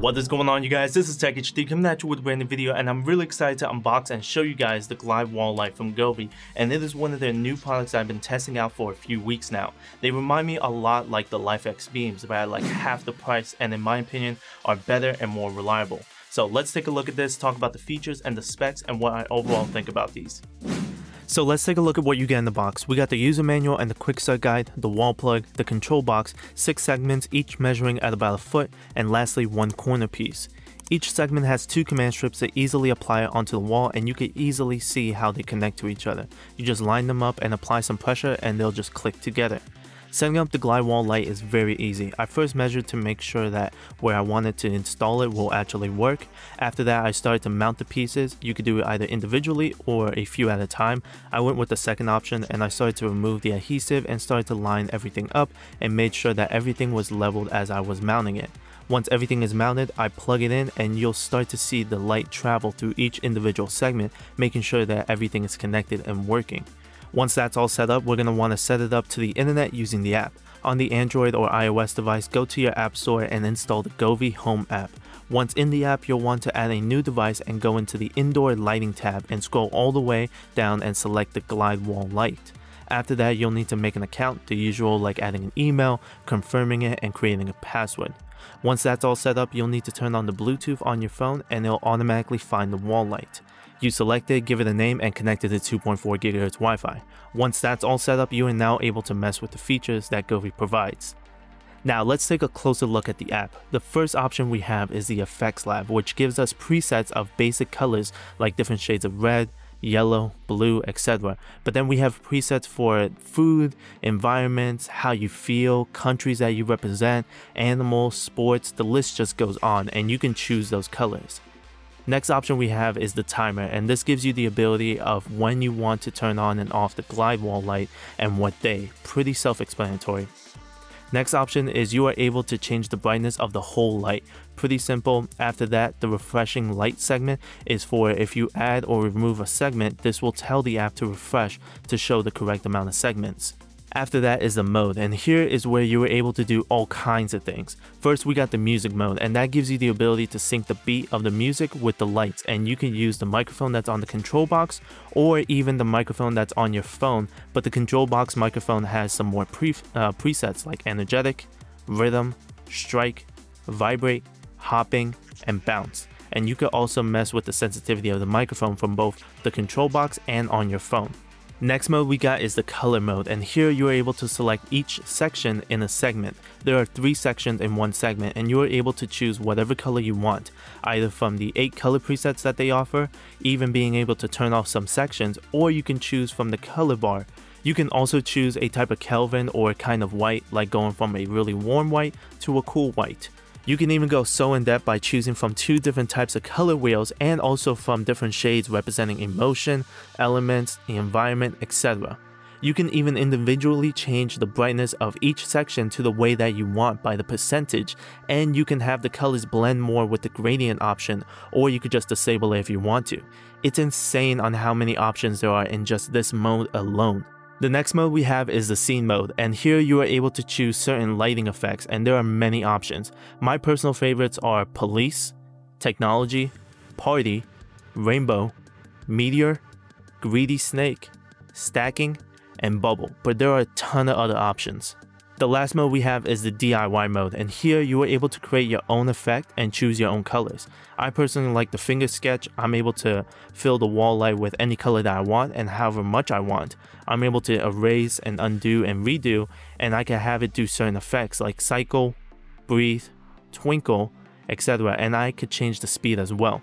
What is going on you guys, this is TechHD coming at you with a brand new video and I'm really excited to unbox and show you guys the Glide Wall Light from Govee and it is one of their new products I've been testing out for a few weeks now. They remind me a lot like the LIFX beams but at like half the price and in my opinion are better and more reliable. So let's take a look at this, talk about the features and the specs and what I overall think about these. So let's take a look at what you get in the box. We got the user manual and the quick start guide, the wall plug, the control box, 6 segments each measuring at about a foot, and lastly one corner piece. Each segment has two command strips that easily apply onto the wall and you can easily see how they connect to each other. You just line them up and apply some pressure and they'll just click together. Setting up the glide wall light is very easy. I first measured to make sure that where I wanted to install it will actually work. After that I started to mount the pieces. You could do it either individually or a few at a time. I went with the second option and I started to remove the adhesive and started to line everything up and made sure that everything was leveled as I was mounting it. Once everything is mounted, I plug it in and you'll start to see the light travel through each individual segment, making sure that everything is connected and working. Once that's all set up, we're going to want to set it up to the internet using the app. On the Android or iOS device, go to your app store and install the Govee Home app. Once in the app, you'll want to add a new device and go into the Indoor Lighting tab and scroll all the way down and select the Glide Wall Light. After that, you'll need to make an account, the usual like adding an email, confirming it, and creating a password. Once that's all set up, you'll need to turn on the Bluetooth on your phone and it'll automatically find the wall light. You select it, give it a name, and connect it to 2.4 GHz Wi-Fi. Once that's all set up, you are now able to mess with the features that Govee provides. Now let's take a closer look at the app. The first option we have is the Effects Lab, which gives us presets of basic colors like different shades of red, yellow, blue, etc. But then we have presets for food, environments, how you feel, countries that you represent, animals, sports, the list just goes on and you can choose those colors. Next option we have is the timer and this gives you the ability of when you want to turn on and off the glide wall light and what day. Pretty self-explanatory. Next option is you are able to change the brightness of the whole light. Pretty simple. After that, the refreshing light segment is for if you add or remove a segment, this will tell the app to refresh to show the correct amount of segments. After that is the mode, and here is where you are able to do all kinds of things. First, we got the music mode, and that gives you the ability to sync the beat of the music with the lights, and you can use the microphone that's on the control box, or even the microphone that's on your phone, but the control box microphone has some more pre uh, presets like energetic, rhythm, strike, vibrate, hopping, and bounce. And you can also mess with the sensitivity of the microphone from both the control box and on your phone. Next mode we got is the color mode and here you are able to select each section in a segment. There are three sections in one segment and you are able to choose whatever color you want, either from the 8 color presets that they offer, even being able to turn off some sections, or you can choose from the color bar. You can also choose a type of Kelvin or a kind of white like going from a really warm white to a cool white. You can even go so in depth by choosing from two different types of color wheels and also from different shades representing emotion, elements, the environment, etc. You can even individually change the brightness of each section to the way that you want by the percentage, and you can have the colors blend more with the gradient option, or you could just disable it if you want to. It's insane on how many options there are in just this mode alone. The next mode we have is the scene mode and here you are able to choose certain lighting effects and there are many options. My personal favorites are police, technology, party, rainbow, meteor, greedy snake, stacking, and bubble, but there are a ton of other options. The last mode we have is the DIY mode and here you are able to create your own effect and choose your own colors. I personally like the finger sketch, I'm able to fill the wall light with any color that I want and however much I want. I'm able to erase and undo and redo and I can have it do certain effects like cycle, breathe, twinkle, etc. and I could change the speed as well.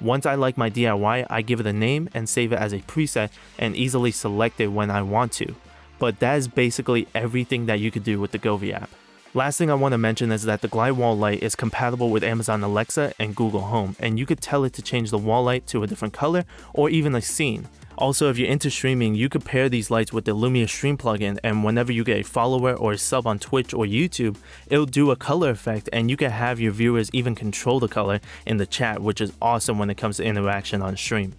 Once I like my DIY, I give it a name and save it as a preset and easily select it when I want to but that is basically everything that you could do with the Govee app. Last thing I want to mention is that the Glide Wall Light is compatible with Amazon Alexa and Google Home, and you could tell it to change the wall light to a different color or even a scene. Also, if you're into streaming, you could pair these lights with the Lumia Stream plugin, and whenever you get a follower or a sub on Twitch or YouTube, it'll do a color effect, and you can have your viewers even control the color in the chat, which is awesome when it comes to interaction on stream.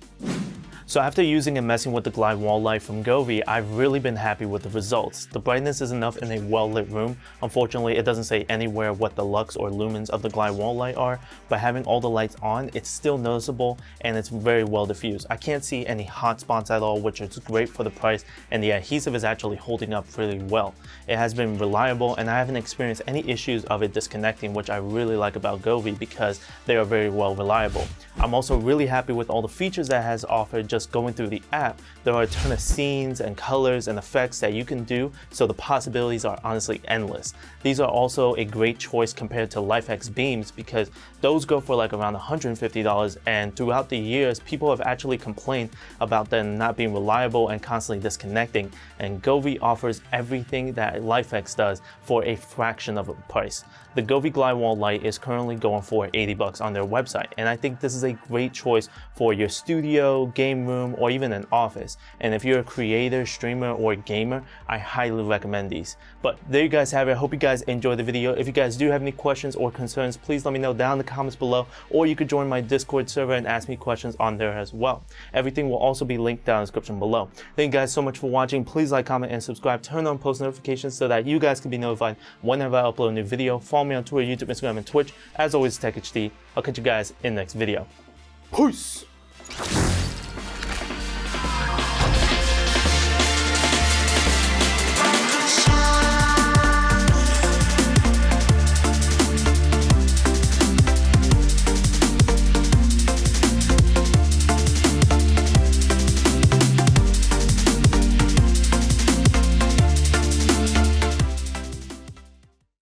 So after using and messing with the Glide wall light from Govee, I've really been happy with the results. The brightness is enough in a well-lit room. Unfortunately, it doesn't say anywhere what the lux or lumens of the Glide wall light are, but having all the lights on, it's still noticeable and it's very well diffused. I can't see any hot spots at all, which is great for the price, and the adhesive is actually holding up really well. It has been reliable and I haven't experienced any issues of it disconnecting, which I really like about Govee because they are very well reliable. I'm also really happy with all the features that has offered just just going through the app, there are a ton of scenes and colors and effects that you can do, so the possibilities are honestly endless. These are also a great choice compared to LIFX beams because those go for like around $150 and throughout the years, people have actually complained about them not being reliable and constantly disconnecting, and Govee offers everything that LIFX does for a fraction of a price. The Govee Glide Wall Light is currently going for 80 bucks on their website, and I think this is a great choice for your studio, game room, or even an office. And if you're a creator, streamer, or gamer, I highly recommend these. But there you guys have it. I hope you guys enjoyed the video. If you guys do have any questions or concerns, please let me know down in the comments below, or you could join my Discord server and ask me questions on there as well. Everything will also be linked down in the description below. Thank you guys so much for watching. Please like, comment, and subscribe. Turn on post notifications so that you guys can be notified whenever I upload a new video. Follow me on Twitter, YouTube, Instagram, and Twitch. As always, TechHD. I'll catch you guys in the next video. Peace!